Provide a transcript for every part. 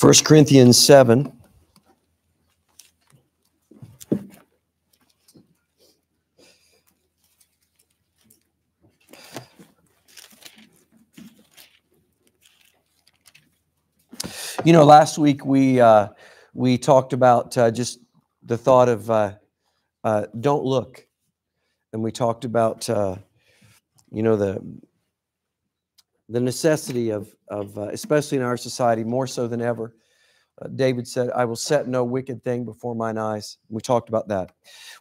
1 Corinthians 7. You know, last week we uh, we talked about uh, just the thought of uh, uh, don't look, and we talked about uh, you know the the necessity of of uh, especially in our society more so than ever. Uh, David said, "I will set no wicked thing before mine eyes." We talked about that.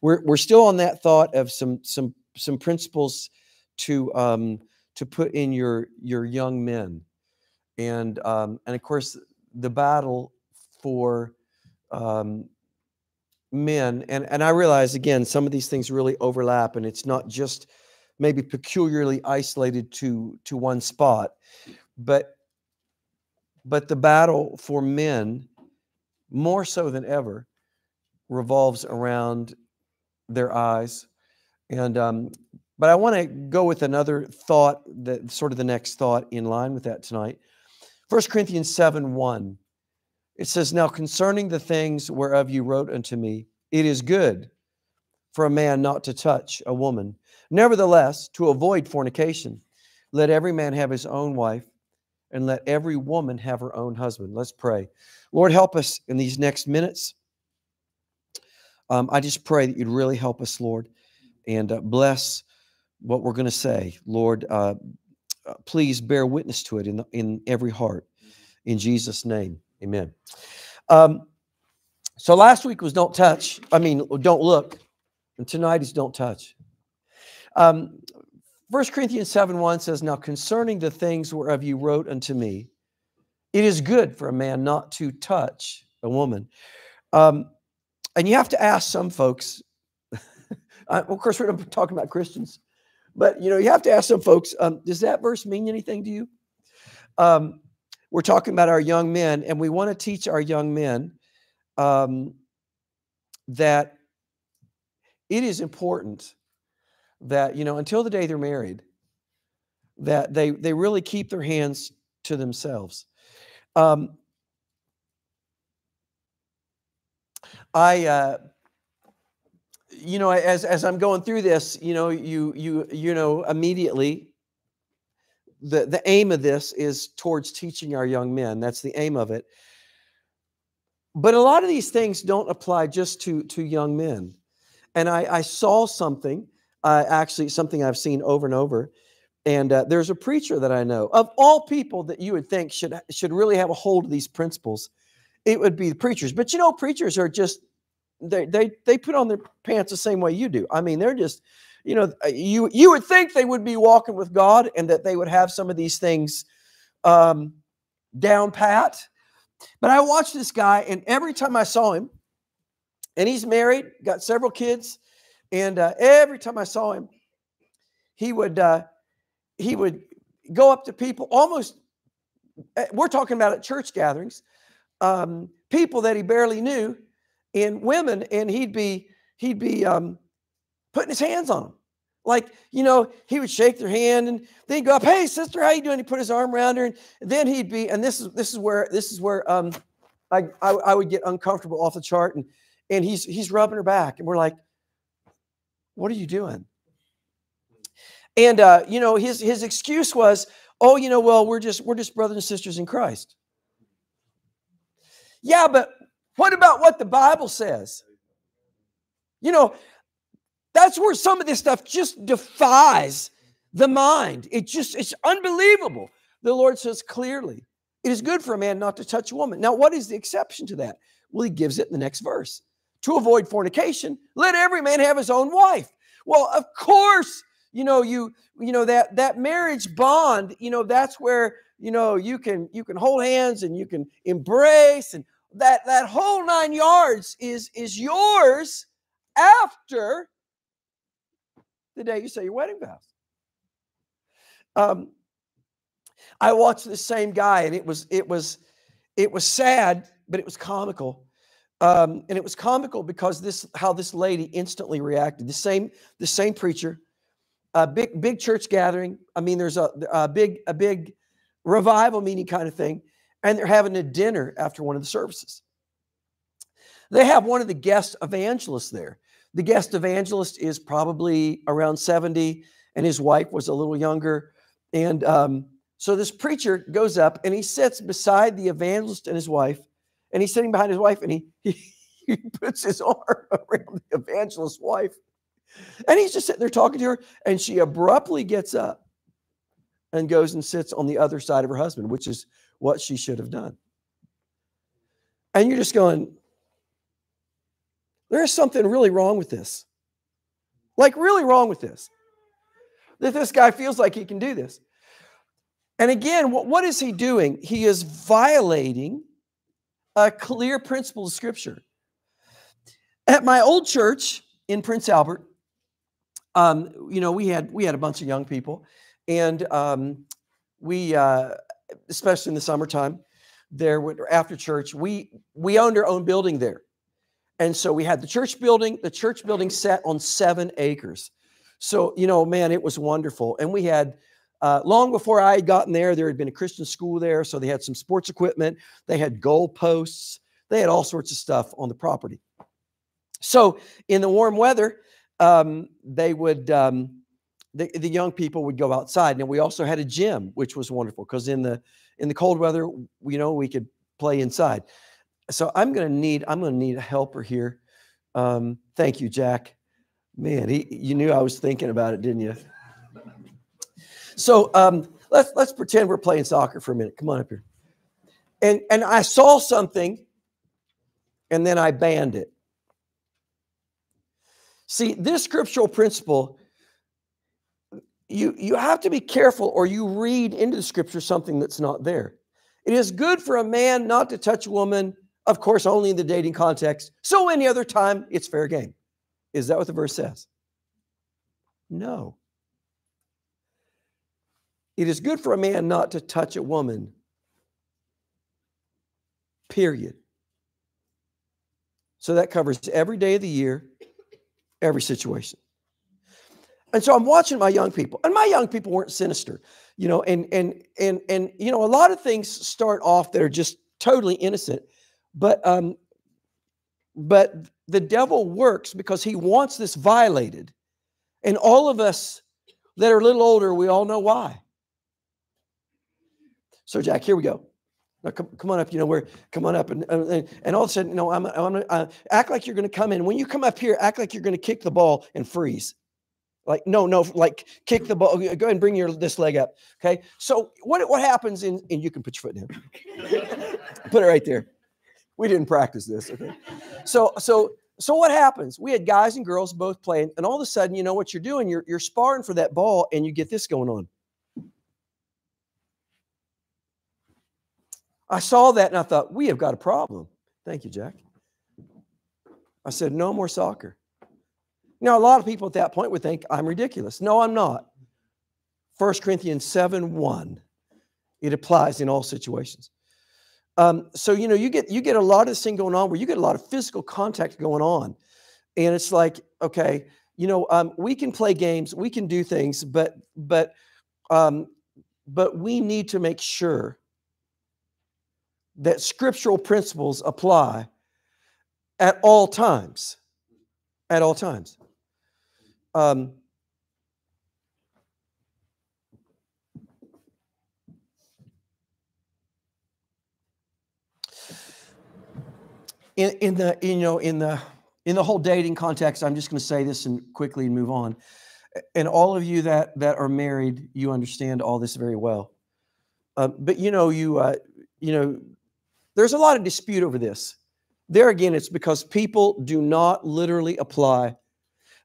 We're we're still on that thought of some some some principles to um, to put in your your young men, and um, and of course the battle for um, men and and I realize again some of these things really overlap and it's not just maybe peculiarly isolated to to one spot but but the battle for men more so than ever revolves around their eyes and um but I want to go with another thought that sort of the next thought in line with that tonight 1 Corinthians 7 1. It says, Now concerning the things whereof you wrote unto me, it is good for a man not to touch a woman. Nevertheless, to avoid fornication, let every man have his own wife, and let every woman have her own husband. Let's pray. Lord, help us in these next minutes. Um, I just pray that you'd really help us, Lord, and uh, bless what we're going to say. Lord, uh, uh, please bear witness to it in, the, in every heart. In Jesus' name, amen. Um, so last week was don't touch. I mean, don't look. And tonight is don't touch. Um, 1 Corinthians 7 1 says, Now concerning the things whereof you wrote unto me, it is good for a man not to touch a woman. Um, and you have to ask some folks, of course, we're talking about Christians. But you know, you have to ask some folks, um, does that verse mean anything to you? Um, we're talking about our young men, and we want to teach our young men um, that it is important that you know until the day they're married, that they they really keep their hands to themselves. Um, I uh, you know, as as I'm going through this, you know, you you you know, immediately the the aim of this is towards teaching our young men. That's the aim of it. But a lot of these things don't apply just to to young men. And I, I saw something, uh, actually something I've seen over and over. And uh, there's a preacher that I know of all people that you would think should should really have a hold of these principles. It would be the preachers. But you know, preachers are just they they they put on their pants the same way you do. I mean, they're just, you know, uh, you you would think they would be walking with God and that they would have some of these things um, down pat. But I watched this guy, and every time I saw him, and he's married, got several kids, and uh, every time I saw him, he would uh, he would go up to people almost. Eh, we're talking about at church gatherings, um, people that he barely knew, and women, and he'd be he'd be um, putting his hands on them. Like, you know, he would shake their hand and then he'd go up, hey sister, how you doing? He put his arm around her, and then he'd be, and this is this is where this is where um I, I, I would get uncomfortable off the chart and and he's he's rubbing her back, and we're like, what are you doing? And uh, you know, his his excuse was, oh, you know, well, we're just we're just brothers and sisters in Christ. Yeah, but what about what the Bible says? You know, that's where some of this stuff just defies the mind. It just, it's unbelievable. The Lord says clearly, it is good for a man not to touch a woman. Now, what is the exception to that? Well, he gives it in the next verse. To avoid fornication, let every man have his own wife. Well, of course, you know, you, you know, that that marriage bond, you know, that's where, you know, you can you can hold hands and you can embrace and that that whole nine yards is is yours after the day you say your wedding vows. Um, I watched the same guy, and it was it was it was sad, but it was comical. Um, and it was comical because this how this lady instantly reacted. The same the same preacher, a big big church gathering. I mean, there's a, a big a big revival meeting kind of thing, and they're having a dinner after one of the services. They have one of the guest evangelists there. The guest evangelist is probably around 70, and his wife was a little younger. And um, so this preacher goes up and he sits beside the evangelist and his wife, and he's sitting behind his wife, and he, he, he puts his arm around the evangelist's wife. And he's just sitting there talking to her, and she abruptly gets up and goes and sits on the other side of her husband, which is what she should have done. And you're just going, there's something really wrong with this. Like, really wrong with this. That this guy feels like he can do this. And again, what, what is he doing? He is violating a clear principle of Scripture. At my old church in Prince Albert, um, you know, we had we had a bunch of young people, and um, we, uh, especially in the summertime, there after church, we we owned our own building there, and so we had the church building. The church building sat on seven acres, so you know, man, it was wonderful, and we had uh, long before I had gotten there, there had been a Christian school there. So they had some sports equipment, they had goal posts, they had all sorts of stuff on the property. So in the warm weather, um, they would, um, the, the young people would go outside. And we also had a gym, which was wonderful because in the, in the cold weather, you know, we could play inside. So I'm going to need, I'm to need a helper here. Um, thank you, Jack. Man, he, you knew I was thinking about it, didn't you? So um, let's let's pretend we're playing soccer for a minute. Come on up here. And and I saw something, and then I banned it. See, this scriptural principle, you you have to be careful, or you read into the scripture something that's not there. It is good for a man not to touch a woman, of course, only in the dating context. So any other time, it's fair game. Is that what the verse says? No. It is good for a man not to touch a woman. Period. So that covers every day of the year, every situation. And so I'm watching my young people, and my young people weren't sinister, you know, and and and and you know, a lot of things start off that are just totally innocent, but um, but the devil works because he wants this violated, and all of us that are a little older, we all know why. So, Jack, here we go. Now, come, come on up. You know, where come on up, and and, and all of a sudden, you know, I'm, I'm uh, act like you're going to come in. When you come up here, act like you're going to kick the ball and freeze. Like no, no, like kick the ball. Go ahead and bring your this leg up. Okay. So what what happens in and you can put your foot down. put it right there. We didn't practice this. Okay. So so so what happens? We had guys and girls both playing, and all of a sudden, you know what you're doing? You're you're sparring for that ball, and you get this going on. I saw that and I thought, we have got a problem. Thank you, Jack. I said, no more soccer. Now, a lot of people at that point would think I'm ridiculous. No, I'm not. 1 Corinthians 7 1. It applies in all situations. Um, so you know, you get you get a lot of this thing going on where you get a lot of physical contact going on, and it's like, okay, you know, um, we can play games, we can do things, but but um, but we need to make sure that scriptural principles apply at all times. At all times. Um, in, in the you know in the in the whole dating context i'm just going to say this and quickly move on and all of you that that are married you understand all this very well uh, but you know you uh, you know there's a lot of dispute over this. There again, it's because people do not literally apply.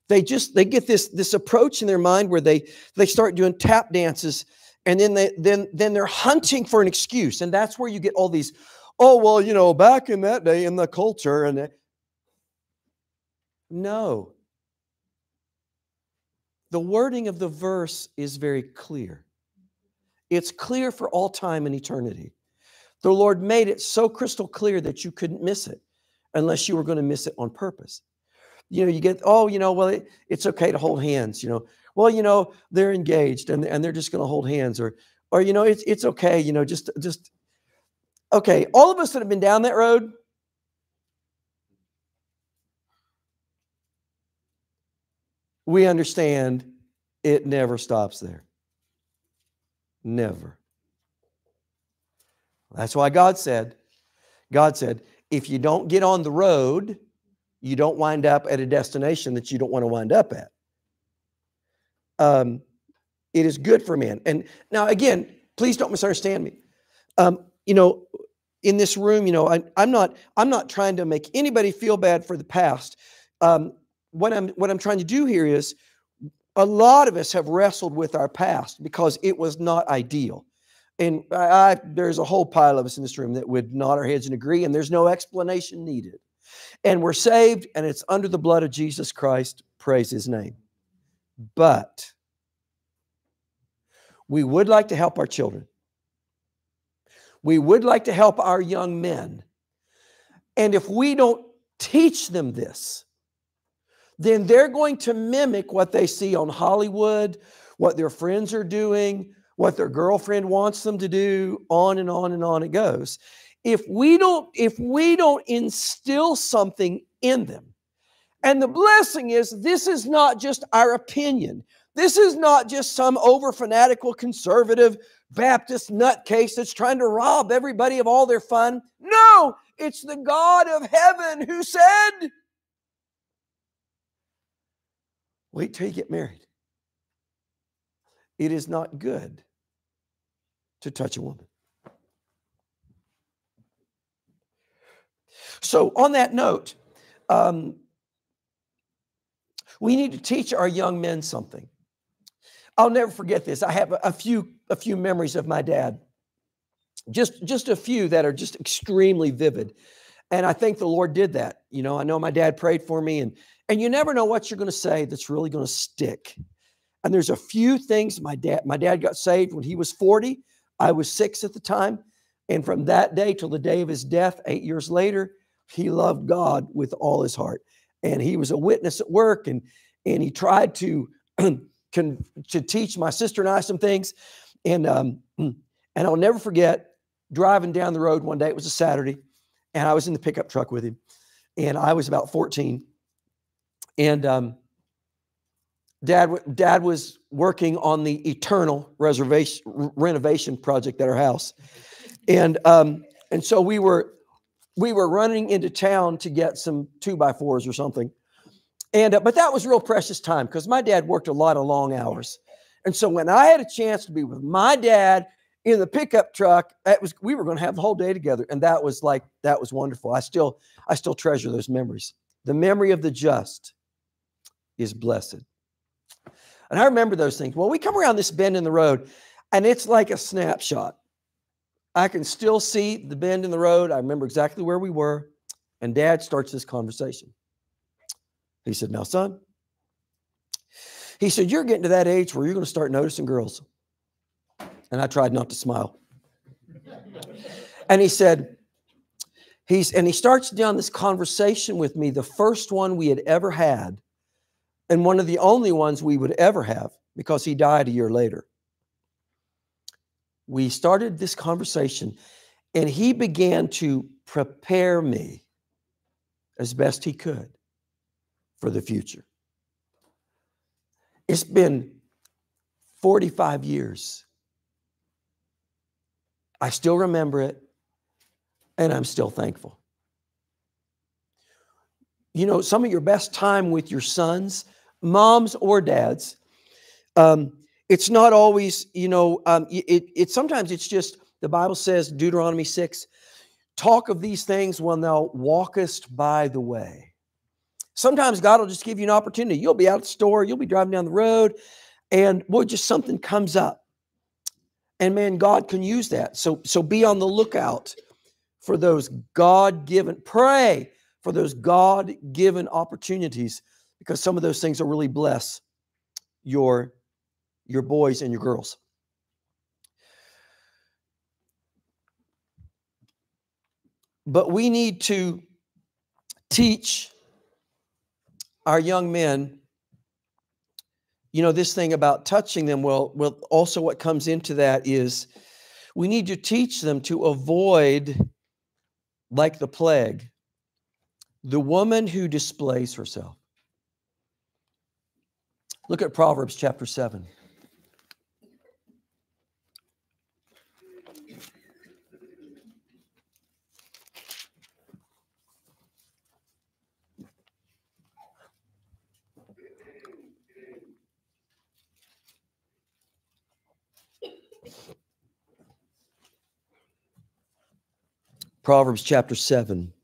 They just they get this this approach in their mind where they they start doing tap dances and then they then then they're hunting for an excuse and that's where you get all these oh well you know back in that day in the culture and no the wording of the verse is very clear it's clear for all time and eternity the Lord made it so crystal clear that you couldn't miss it unless you were going to miss it on purpose. You know, you get, oh, you know, well, it, it's okay to hold hands, you know. Well, you know, they're engaged and, and they're just going to hold hands or, or, you know, it's, it's okay, you know, just, just, Okay, all of us that have been down that road, we understand it never stops there. Never. That's why God said, God said, if you don't get on the road, you don't wind up at a destination that you don't want to wind up at. Um, it is good for men. And now, again, please don't misunderstand me. Um, you know, in this room, you know, I, am not I'm not trying to make anybody feel bad for the past. Um, what I'm what I'm trying to do here is a lot of us have wrestled with our past because it was not ideal. And I, I, there's a whole pile of us in this room that would nod our heads and agree, and there's no explanation needed. And we're saved, and it's under the blood of Jesus Christ. Praise his name. But we would like to help our children. We would like to help our young men. And if we don't teach them this, then they're going to mimic what they see on Hollywood, what their friends are doing, what their girlfriend wants them to do, on and on and on it goes. If we don't if we don't instill something in them. And the blessing is this is not just our opinion. This is not just some over fanatical conservative Baptist nutcase that's trying to rob everybody of all their fun. No, it's the God of heaven who said, Wait till you get married. It is not good to touch a woman. So, on that note, um, we need to teach our young men something. I'll never forget this. I have a few a few memories of my dad. Just just a few that are just extremely vivid. And I think the Lord did that. You know, I know my dad prayed for me and and you never know what you're going to say that's really going to stick. And there's a few things my dad my dad got saved when he was 40. I was 6 at the time, and from that day till the day of his death 8 years later, he loved God with all his heart. And he was a witness at work and and he tried to can to teach my sister and I some things. And um, and I'll never forget driving down the road one day. It was a Saturday, and I was in the pickup truck with him, and I was about 14. And um, dad, dad was working on the eternal reservation renovation project at our house, and um, and so we were we were running into town to get some two by fours or something, and uh, but that was real precious time because my dad worked a lot of long hours. And so when I had a chance to be with my dad in the pickup truck, it was we were going to have the whole day together. And that was like that was wonderful. I still I still treasure those memories. The memory of the just is blessed. And I remember those things. Well, we come around this bend in the road, and it's like a snapshot. I can still see the bend in the road. I remember exactly where we were. And dad starts this conversation. He said, Now, son, he said, You're getting to that age where you're going to start noticing girls. And I tried not to smile. and he said, He's, and he starts down this conversation with me, the first one we had ever had, and one of the only ones we would ever have because he died a year later. We started this conversation, and he began to prepare me as best he could for the future. It's been 45 years. I still remember it, and I'm still thankful. You know, some of your best time with your sons, moms or dads, um, it's not always, you know, um, it, it sometimes it's just the Bible says, Deuteronomy 6, talk of these things when thou walkest by the way. Sometimes God will just give you an opportunity. You'll be out at the store, you'll be driving down the road, and boy, just something comes up. And man, God can use that. So, so be on the lookout for those God given, pray for those God given opportunities because some of those things will really bless your, your boys and your girls. But we need to teach our young men, you know, this thing about touching them, well, well, also what comes into that is We need to teach them to avoid, like the plague, the woman who displays herself. Look at Proverbs chapter 7. Proverbs chapter 7.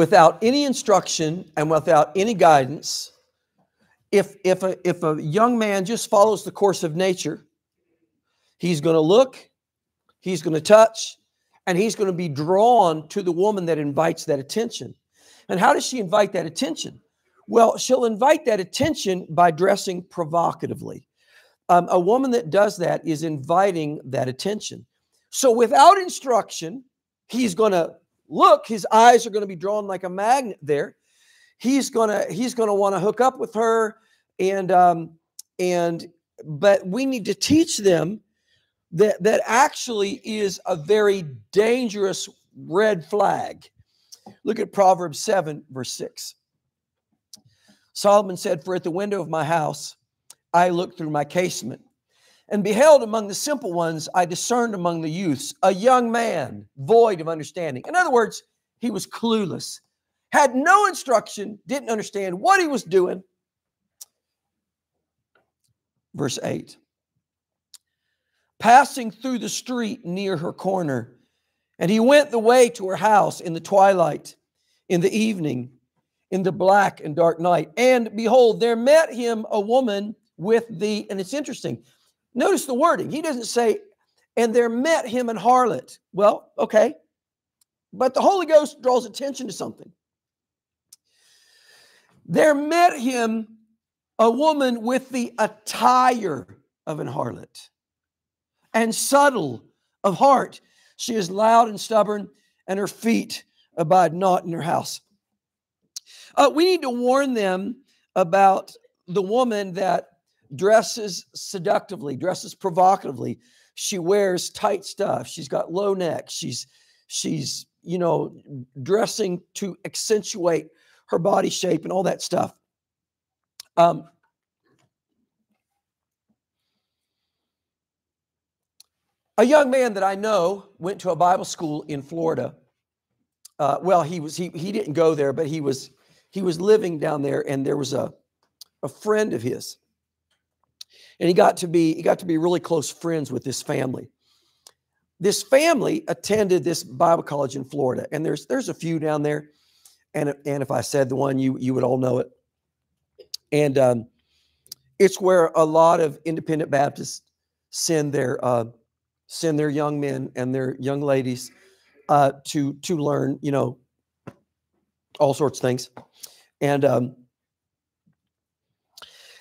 Without any instruction and without any guidance, if, if, a, if a young man just follows the course of nature, he's going to look, he's going to touch, and he's going to be drawn to the woman that invites that attention. And how does she invite that attention? Well, she'll invite that attention by dressing provocatively. Um, a woman that does that is inviting that attention. So without instruction, he's going to look, his eyes are going to be drawn like a magnet there. He's going to he's going to want to hook up with her and um and but we need to teach them that, that actually is a very dangerous red flag. Look at Proverbs 7, verse 6. Solomon said, For at the window of my house I look through my casement and beheld among the simple ones, I discerned among the youths a young man void of understanding. In other words, he was clueless, had no instruction, didn't understand what he was doing. Verse 8 passing through the street near her corner. And he went the way to her house in the twilight, in the evening, in the black and dark night. And behold, there met him a woman with the, and it's interesting. Notice the wording. He doesn't say, and there met him an harlot. Well, okay. But the Holy Ghost draws attention to something. There met him a woman with the attire of an harlot and subtle of heart. She is loud and stubborn, and her feet abide not in her house. Uh, we need to warn them about the woman that dresses seductively, dresses provocatively. She wears tight stuff. She's got low neck. She's she's you know dressing to accentuate her body shape and all that stuff. Um, A young man that I know went to a Bible school in Florida. Uh, well, he was he he didn't go there, but he was he was living down there, and there was a a friend of his, and he got to be he got to be really close friends with this family. This family attended this Bible college in Florida, and there's there's a few down there, and and if I said the one, you you would all know it, and um, it's where a lot of independent Baptists send their uh, send their young men and their young ladies uh, to to learn, you know, all sorts of things, and um,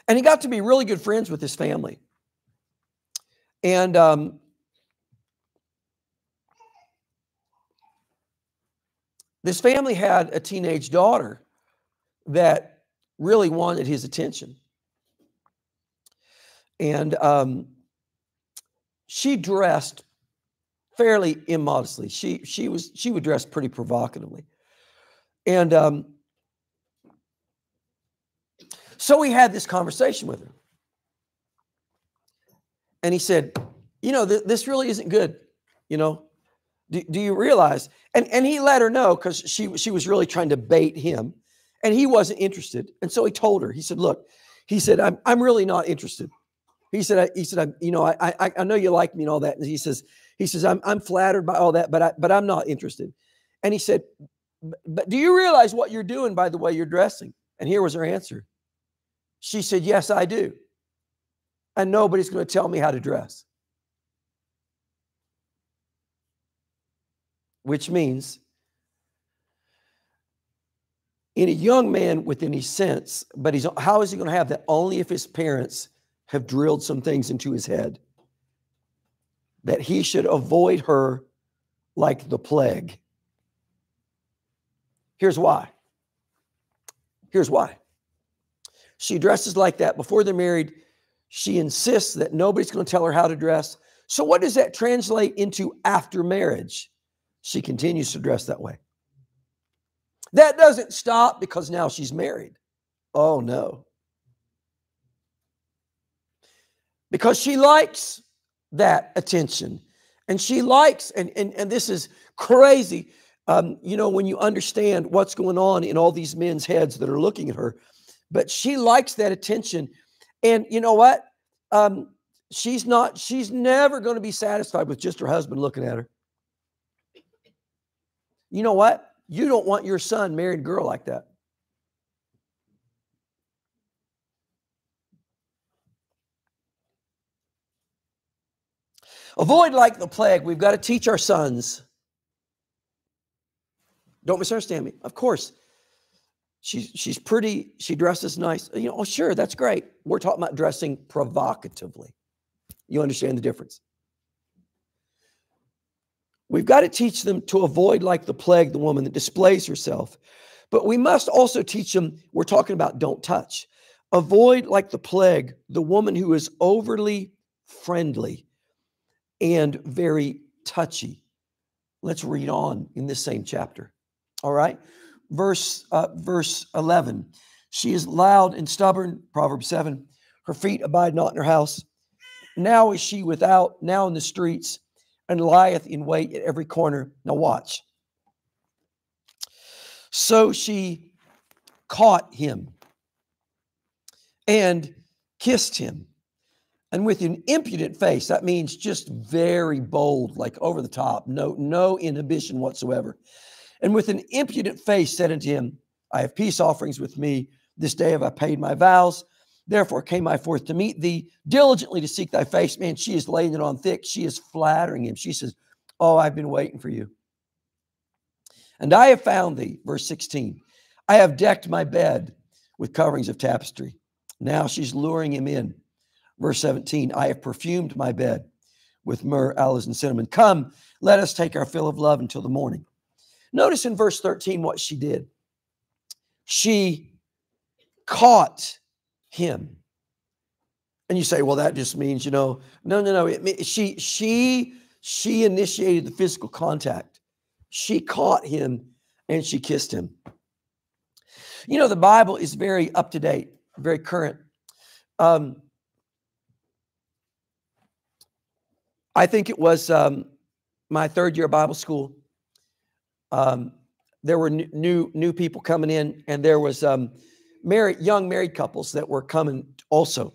and he got to be really good friends with his family, and um, this family had a teenage daughter that really wanted his attention, and um, she dressed fairly immodestly. She she was she would dress pretty provocatively, and um, so he had this conversation with her, and he said, "You know, th- this really isn't good. You know, do, do you realize?" And and he let her know because she she was really trying to bait him, and he wasn't interested. And so he told her. He said, "Look," he said, "I'm I'm really not interested." He said, he said, you know, I, I, I know you like me and all that. And he says, he says, I'm, I'm flattered by all that, but I, but I'm not interested. And he said, but do you realize what you're doing by the way you're dressing? And here was her answer. She said, yes, I do. And nobody's going to tell me how to dress. Which means any young man with any sense, but he's how is he going to have that? Only if his parents have drilled some things into his head that he should avoid her like the plague. Here's why. Here's why. She dresses like that before they're married. She insists that nobody's going to tell her how to dress. So, what does that translate into after marriage? She continues to dress that way. That doesn't stop because now she's married. Oh, no. Because she likes that attention. And she likes, and, and, and this is crazy. Um, you know, when you understand what's going on in all these men's heads that are looking at her, but she likes that attention. And you know what? Um, she's not, she's never going to be satisfied with just her husband looking at her. You know what? You don't want your son married girl like that. Avoid like the plague. We've got to teach our sons. Don't misunderstand me. Of course, she's she's pretty. She dresses nice. You know, oh sure, that's great. We're talking about dressing provocatively. You understand the difference. We've got to teach them to avoid like the plague, the woman that displays herself. But we must also teach them, we're talking about don't touch. Avoid like the plague, the woman who is overly friendly and very touchy. Let's read on in this same chapter. All right. Verse uh, verse 11. She is loud and stubborn, Proverbs 7. Her feet abide not in her house. Now is she without, now in the streets, and lieth in wait at every corner. Now watch. So she caught him and kissed him and with an impudent face that means just very bold like over the top no no inhibition whatsoever and with an impudent face said unto him i have peace offerings with me. This day have i paid my vows. Therefore came i forth to meet thee diligently to seek thy face. Man she is laying it on thick. She is flattering him. She says oh i've been waiting for you. And i have found thee verse 16 i have decked my bed with coverings of tapestry. Now she's luring him in. Verse 17, I have perfumed my bed with myrrh, aloes, and cinnamon. Come, let us take our fill of love until the morning. Notice in verse 13 what she did. She caught him. And you say, well, that just means, you know, no, no, no. It, she, she, she initiated the physical contact. She caught him and she kissed him. You know, the Bible is very up to date, very current. Um, I think it was um, my third year of Bible school. Um, there were new new people coming in, and there was um, married young married couples that were coming also.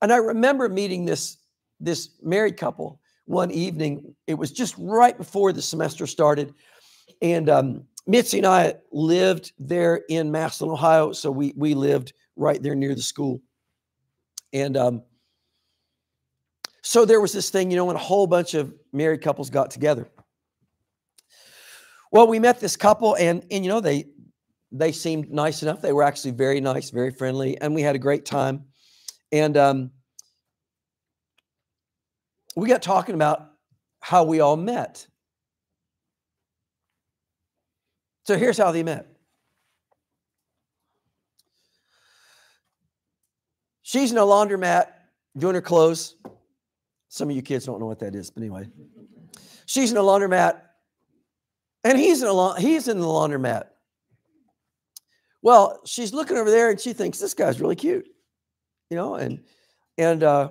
And I remember meeting this this married couple one evening. It was just right before the semester started, and um, Mitzi and I lived there in Massillon, Ohio, so we we lived right there near the school. And um, so there was this thing, you know, when a whole bunch of married couples got together. Well, we met this couple, and and you know they they seemed nice enough. They were actually very nice, very friendly, and we had a great time. And um, we got talking about how we all met. So here's how they met. She's in a laundromat doing her clothes. Some of you kids don't know what that is, but anyway. She's in a laundromat, and he's in a he's in the laundromat. Well, she's looking over there, and she thinks this guy's really cute, you know, and and uh,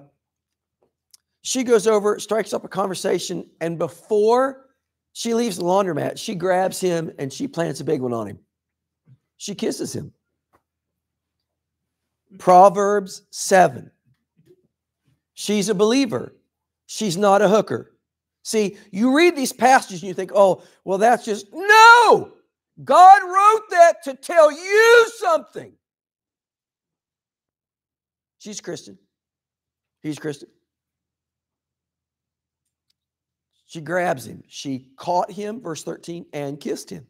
she goes over, strikes up a conversation, and before she leaves the laundromat, she grabs him and she plants a big one on him. She kisses him. Proverbs 7. She's a believer. She's not a hooker. See, you read these passages and you think, oh, well, that's just. No! God wrote that to tell you something. She's Christian. He's Christian. She grabs him. She caught him, verse 13, and kissed him.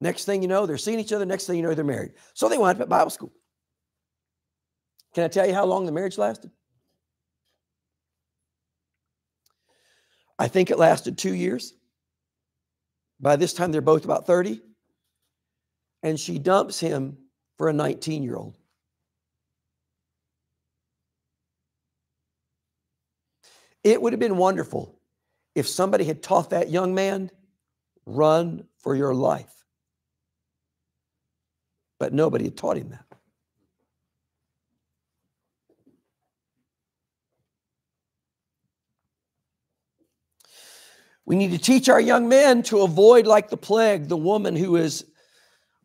Next thing you know, they're seeing each other. Next thing you know, they're married. So they wind up at Bible school. Can I tell you how long the marriage lasted? I think it lasted two years. By this time, they're both about 30. And she dumps him for a 19 year old. It would have been wonderful if somebody had taught that young man, run for your life. But nobody had taught him that. We need to teach our young men to avoid, like the plague, the woman who is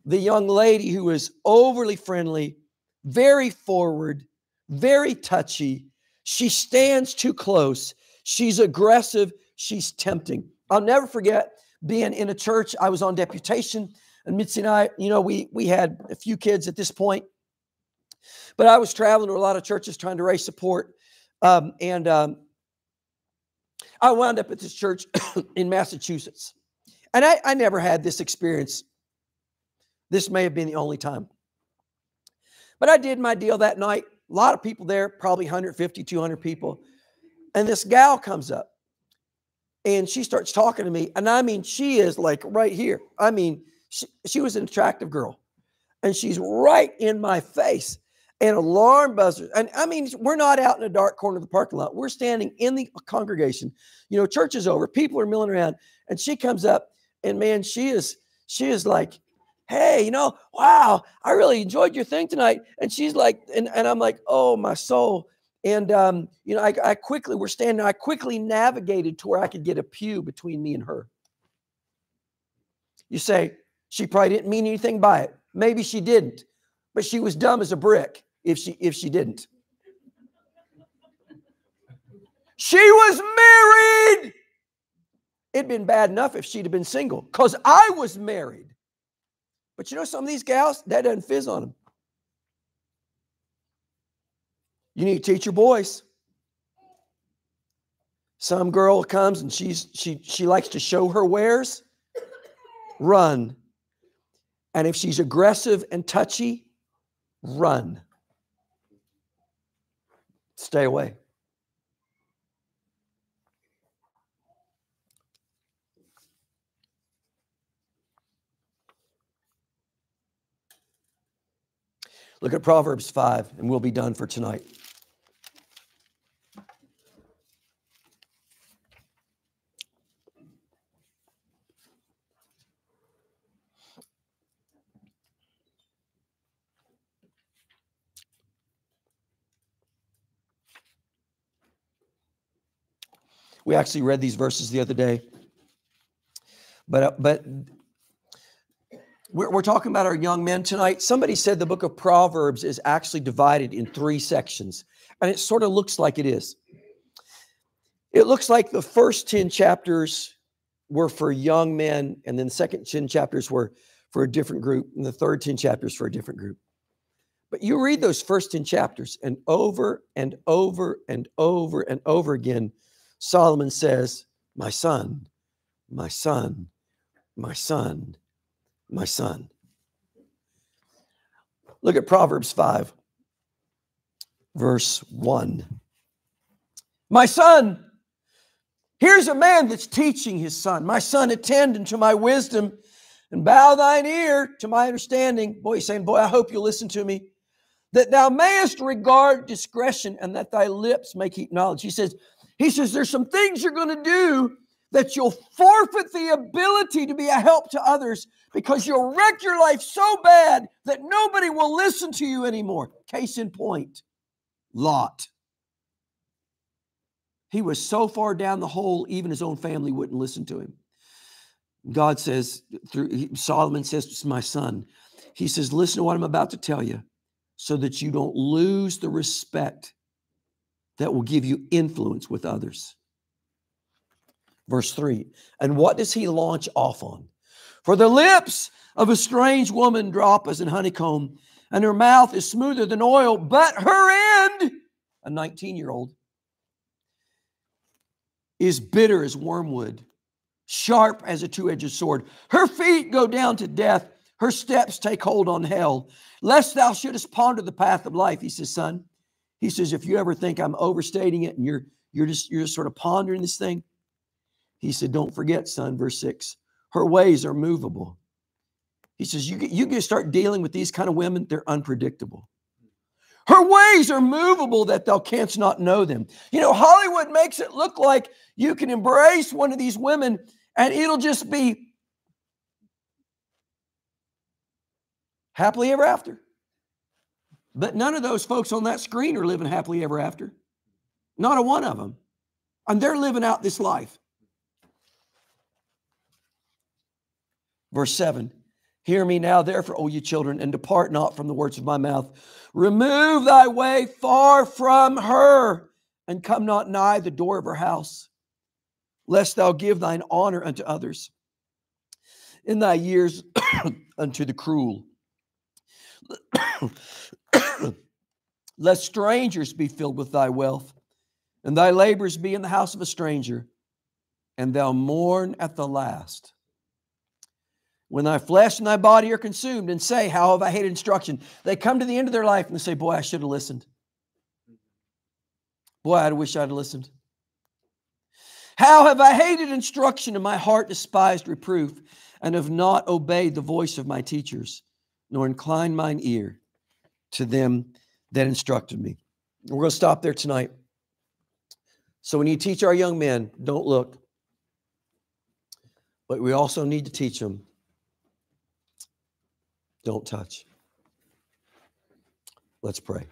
the young lady who is overly friendly, very forward, very touchy. She stands too close. She's aggressive. She's tempting. I'll never forget being in a church. I was on deputation, and Mitzi and I, you know, we we had a few kids at this point, but I was traveling to a lot of churches trying to raise support, um, and um, I wound up at this church in Massachusetts. And I, I never had this experience. This may have been the only time. But I did my deal that night. A lot of people there, probably 150, 200 people. And this gal comes up and she starts talking to me. And I mean, she is like right here. I mean, she, she was an attractive girl and she's right in my face and alarm buzzers. And I mean, we're not out in a dark corner of the parking lot. We're standing in the congregation. You know, church is over. People are milling around. And she comes up, and man, she is, she is like, hey, you know, wow, I really enjoyed your thing tonight. And she's like, and, and I'm like, oh, my soul. And um, you know, I, I quickly, we're standing, I quickly navigated to where I could get a pew between me and her. You say, she probably didn't mean anything by it. Maybe she didn't, but she was dumb as a brick if she if she didn't. She was married. It'd been bad enough if she'd have been single, because I was married. But you know, some of these gals, that doesn't fizz on them. You need to teach your boys. Some girl comes and she's she she likes to show her wares. Run. And if she's aggressive and touchy, run. Stay away. Look at Proverbs 5, and we'll be done for tonight. We actually read these verses the other day. But, uh, but we're, we're talking about our young men tonight. Somebody said the book of Proverbs is actually divided in three sections, and it sort of looks like it is. It looks like the first 10 chapters were for young men, and then the second 10 chapters were for a different group, and the third 10 chapters for a different group. But you read those first 10 chapters, and over and over and over and over again, Solomon says, My son, my son, my son, my son. Look at Proverbs 5, verse 1. My son, here's a man that's teaching his son. My son, attend unto my wisdom and bow thine ear to my understanding. Boy, he's saying, Boy, I hope you'll listen to me. That thou mayest regard discretion and that thy lips may keep knowledge. He says, he says, There's some things you're going to do that you'll forfeit the ability to be a help to others because you'll wreck your life so bad that nobody will listen to you anymore. Case in point, Lot. He was so far down the hole, even his own family wouldn't listen to him. God says, through Solomon says to my son, he says, Listen to what I'm about to tell you so that you don't lose the respect that will give you influence with others. Verse 3 And what does he launch off on? For the lips of a strange woman drop as in honeycomb, and her mouth is smoother than oil, but her end, a 19 year old, is bitter as wormwood, sharp as a two edged sword. Her feet go down to death, her steps take hold on hell. Lest thou shouldest ponder the path of life, he says, son. He says, if you ever think I'm overstating it and you're you're just you're just sort of pondering this thing, he said, Don't forget, son, verse 6. Her ways are movable. He says, you, you can start dealing with these kind of women, they're unpredictable. Her ways are movable that thou canst not know them. You know, Hollywood makes it look like you can embrace one of these women and it'll just be happily ever after. But none of those folks on that screen are living happily ever after. Not a one of them. And they're living out this life. Verse 7 Hear me now, therefore, O you children, and depart not from the words of my mouth. Remove thy way far from her, and come not nigh the door of her house, lest thou give thine honor unto others in thy years unto the cruel. lest strangers be filled with thy wealth, and thy labors be in the house of a stranger, and thou mourn at the last when thy flesh and thy body are consumed and say, How have I hated instruction? They come to the end of their life and they say, Boy, I should have listened. Boy, I wish I'd listened. How have I hated instruction and my heart despised reproof and have not obeyed the voice of my teachers, nor inclined mine ear to them that instructed me. We're going to stop there tonight. So when you teach our young men, don't look. But we also need to teach them don't touch. Let's pray.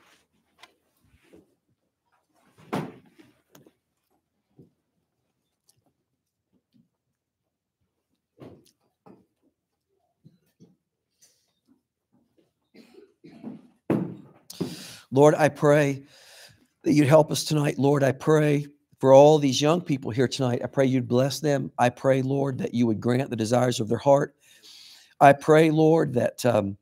Lord, I pray that you'd help us tonight. Lord, I pray for all these young people here tonight. I pray you'd bless them. I pray, Lord, that you would grant the desires of their heart. I pray, Lord, that um,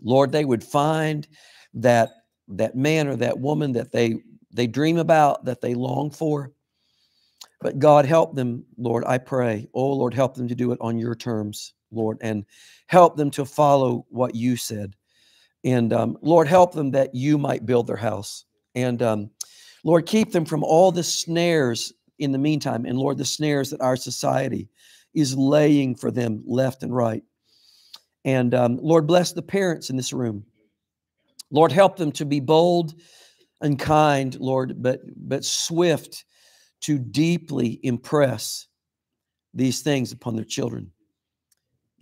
Lord they would find that that man or that woman that they they dream about, that they long for. But God, help them, Lord. I pray. Oh, Lord, help them to do it on your terms, Lord, and help them to follow what you said. And um, Lord, help them that you might build their house. And um, Lord, keep them from all the snares in the meantime. And Lord, the snares that our society is laying for them left and right. And um, Lord, bless the parents in this room. Lord, help them to be bold and kind, Lord, but but swift to deeply impress these things upon their children.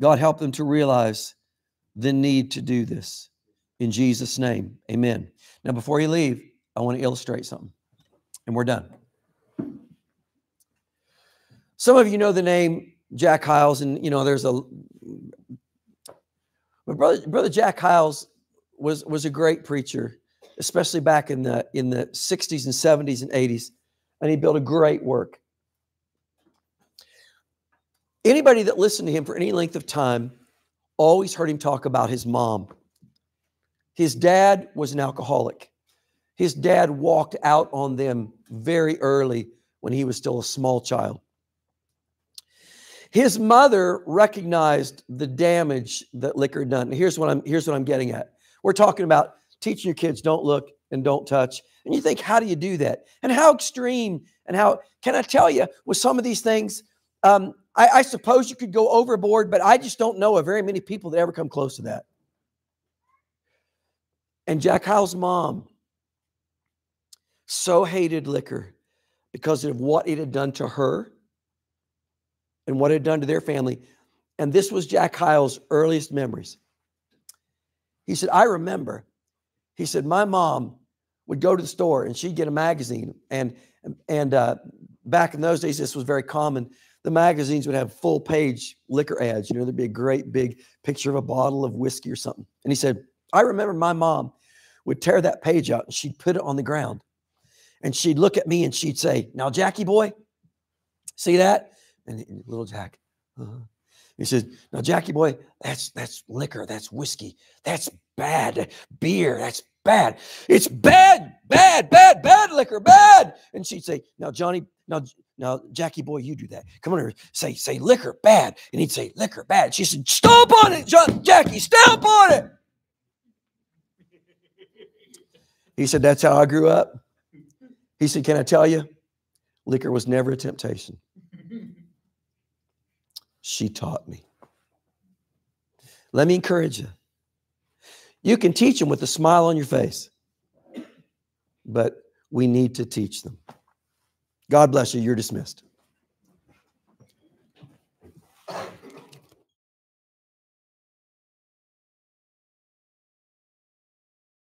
God, help them to realize the need to do this. In Jesus' name, amen. Now, before you leave, I want to illustrate something, and we're done. Some of you know the name Jack Hyles, and you know there's a. But brother, brother Jack Hyles was was a great preacher, especially back in the in the 60s and 70s and 80s, and he built a great work. Anybody that listened to him for any length of time always heard him talk about his mom. His dad was an alcoholic. His dad walked out on them very early when he was still a small child. His mother recognized the damage that liquor had done. Here's what I'm here's what I'm getting at. We're talking about teaching your kids don't look and don't touch. And you think, how do you do that? And how extreme and how can I tell you with some of these things? Um, I, I suppose you could go overboard, but I just don't know of very many people that ever come close to that. And Jack Hyles' mom so hated liquor because of what it had done to her and what it had done to their family. And this was Jack Hyles' earliest memories. He said, I remember, he said, my mom would go to the store and she'd get a magazine. And, and uh, back in those days, this was very common. The magazines would have full page liquor ads. You know, there'd be a great big picture of a bottle of whiskey or something. And he said, I remember my mom would tear that page out and she'd put it on the ground. And she'd look at me and she'd say, Now, Jackie boy, see that? And, little Jack, uh-huh. he said, "Now, Jackie boy, that's that's liquor, that's whiskey, that's bad beer, that's bad. It's bad, bad, bad, bad liquor, bad." And she'd say, "Now, Johnny, now, now, Jackie boy, you do that. Come on here, say say liquor bad," and he'd say liquor bad. She said, "Stomp on it, John, Jackie, stomp on it." He said, "That's how I grew up." He said, "Can I tell you, liquor was never a temptation." she taught me. Let me encourage you. You can teach them with a smile on your face, but we need to teach them. God bless you. You're dismissed.